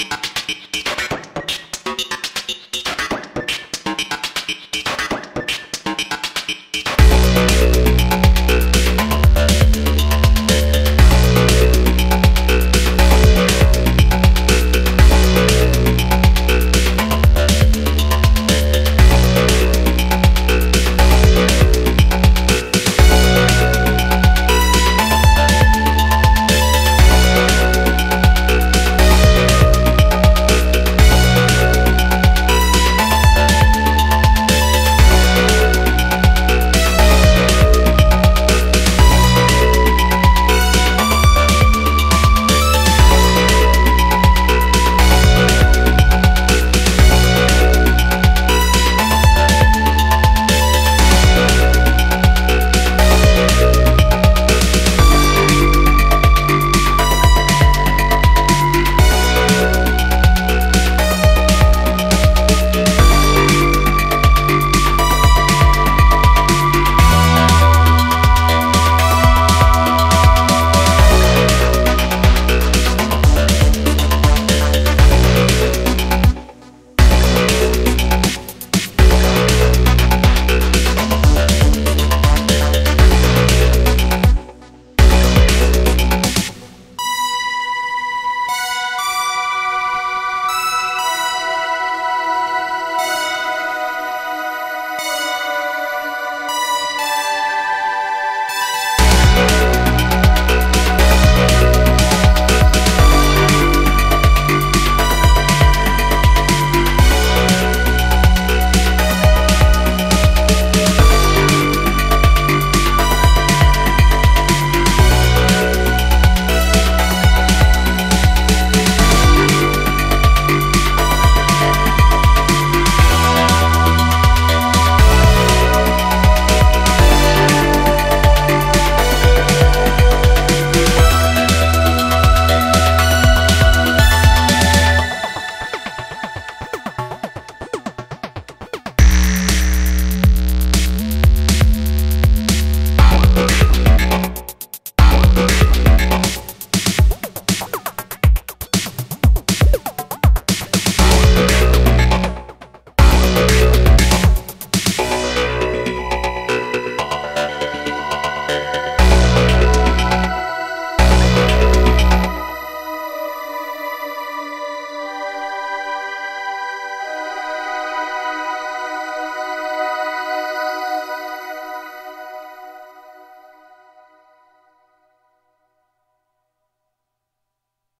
you.